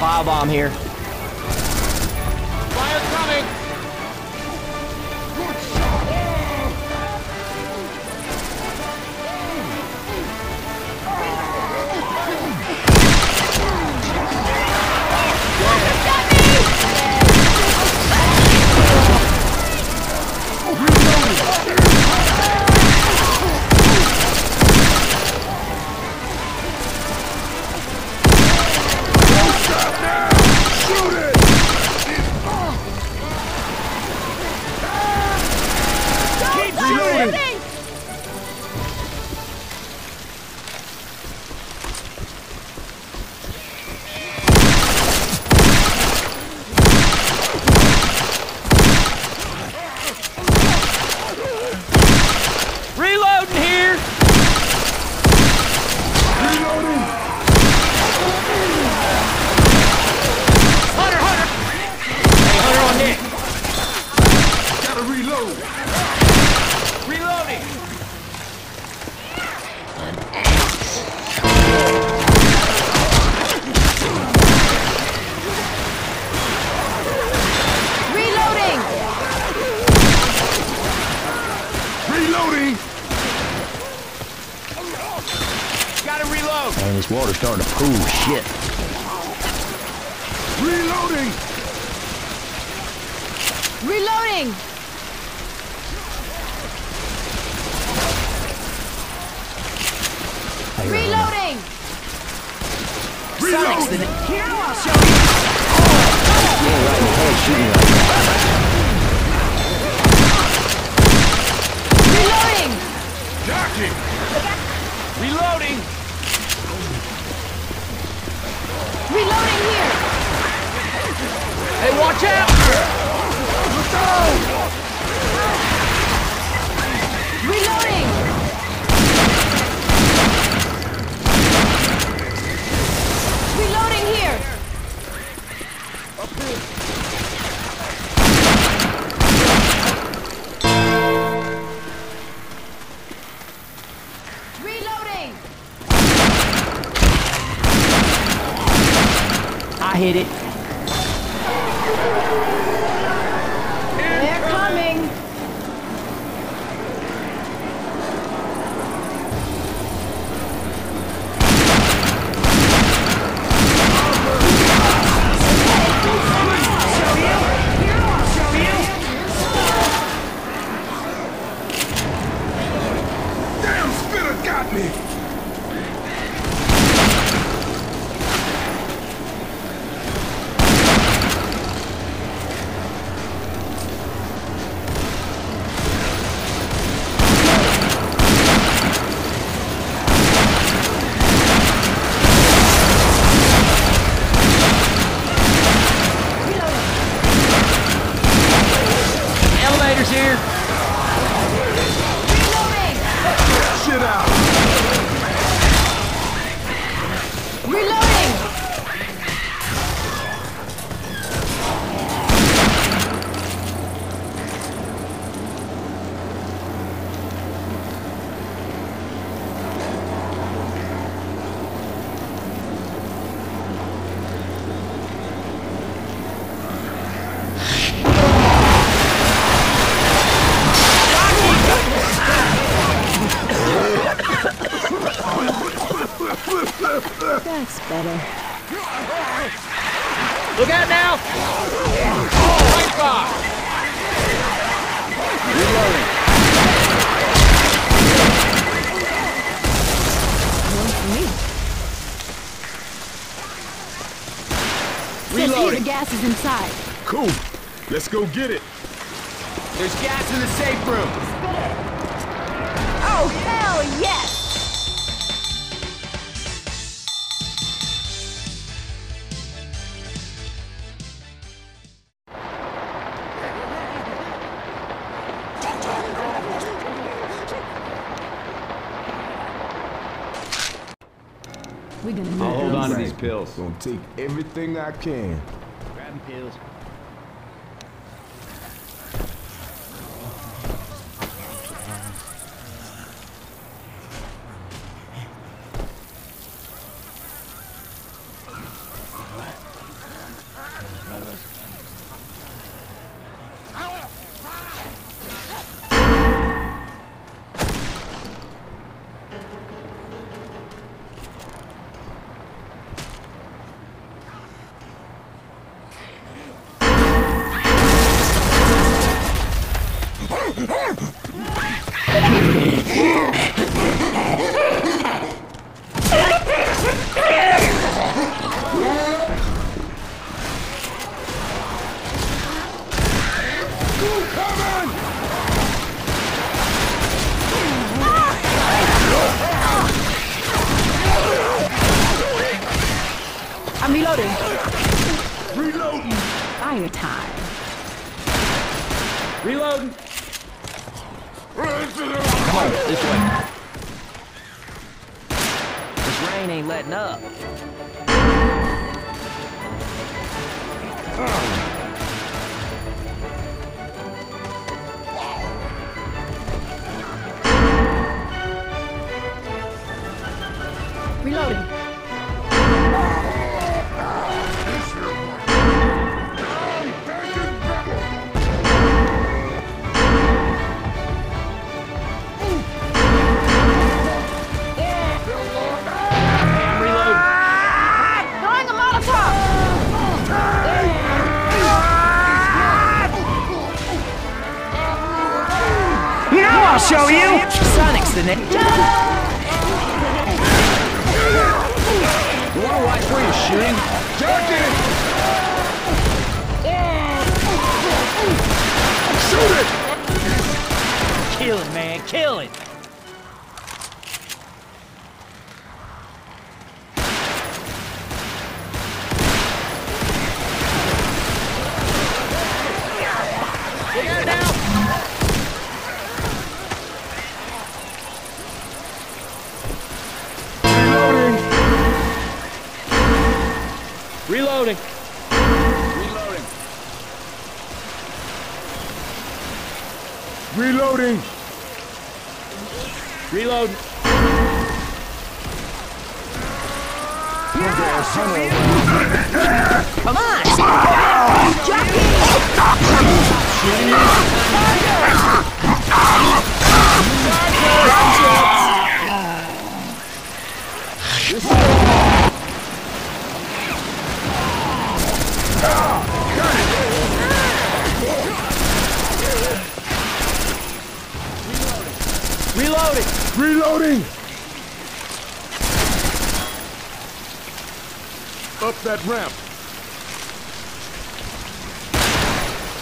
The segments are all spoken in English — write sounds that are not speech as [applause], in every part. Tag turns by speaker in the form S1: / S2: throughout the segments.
S1: firebomb here. Fire coming!
S2: Shoot it! Gotta reload!
S3: Man, this water's starting to pool shit.
S2: Reloading!
S4: Reloading! Reloading!
S2: Reload!
S4: Here, I'll show you!
S3: Yeah, right in the head shooting like
S4: Reloading!
S2: Jockey!
S1: Reloading!
S4: Reloading
S1: Hey, watch out!
S2: Look out!
S4: Reloading! Reloading here! Reloading!
S3: I hit it.
S1: Here!
S4: Says here
S1: Reloading.
S4: the gas is inside.
S2: Cool. Let's go get it.
S1: There's gas in the safe room.
S4: Oh, hell yes! We're gonna need
S1: I'll hold on to these pills.
S2: Gonna take everything I can.
S1: Grabbing pills.
S4: Reloading.
S2: Reloading.
S4: Fire time.
S1: Reloading.
S3: Come on, this way. This rain ain't letting up.
S4: Reloading.
S3: Show you! Sonic's the name.
S1: You wanna watch where you're shooting?
S2: Jockey! Shoot it!
S3: Kill it, man, kill it!
S2: Reloading.
S1: Reloading.
S2: Up that ramp.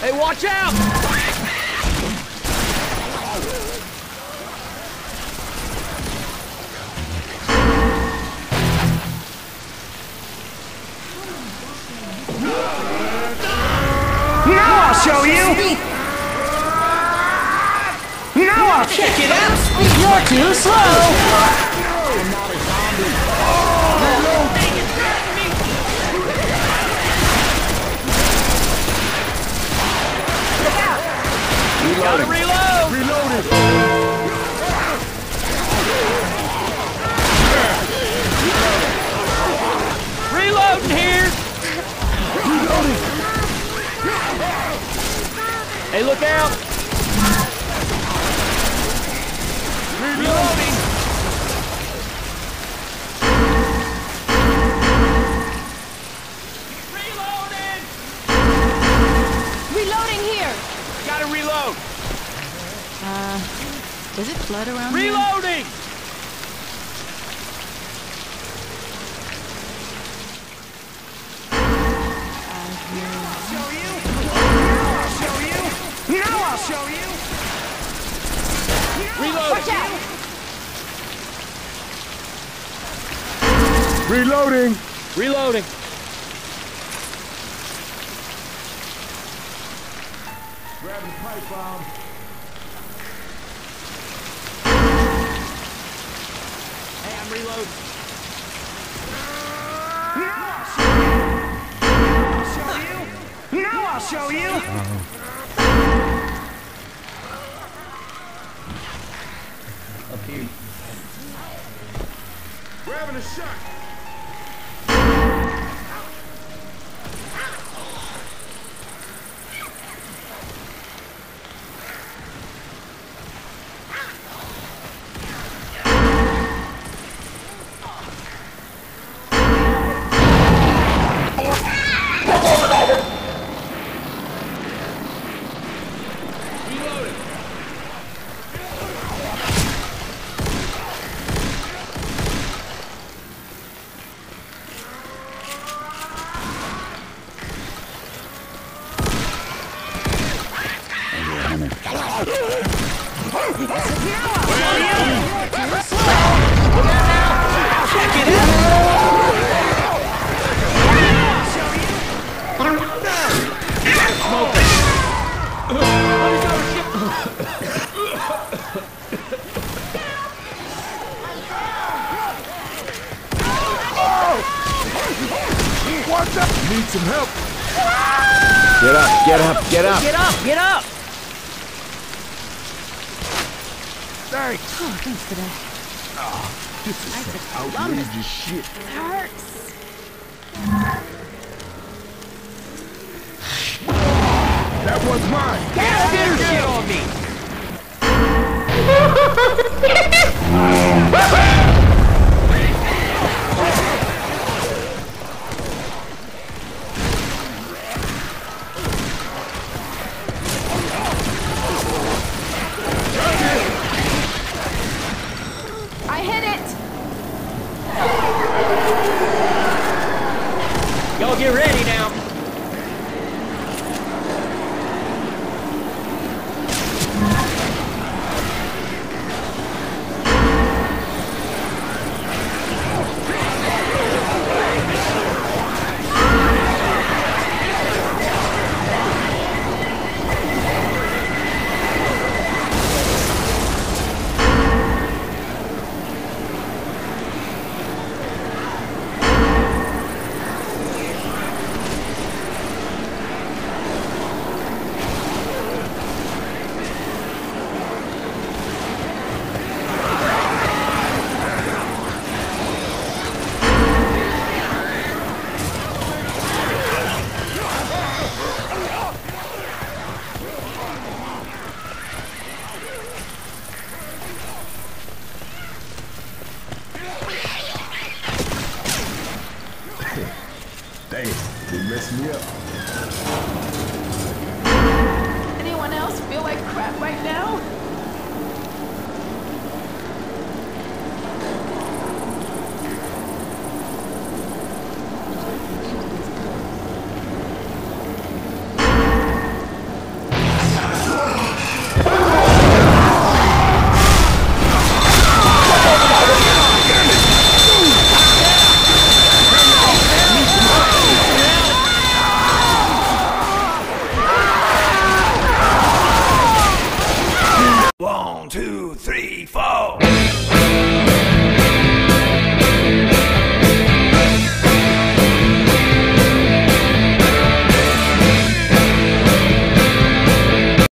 S1: Hey, watch out!
S3: Now I'll show you! Now I'll kick it up! You're too slow!
S4: Does it flood around here?
S1: Reloading!
S4: Watch out!
S2: Reloading!
S1: Reloading.
S2: Grabbing pipe bomb.
S1: Hey, I'm reloading.
S3: Now I'll show you! Up here.
S2: Grabbing a shot. Watch out! Need some help.
S5: Get up, get up, get up.
S3: Get up, get up!
S2: Thanks.
S4: Oh, thanks for that.
S2: Ah, this is some outrageous shit.
S4: Hurts.
S2: That was mine.
S1: Get on [laughs]
S4: I Dang, you
S1: messed me up. Anyone
S2: else feel like crap right now?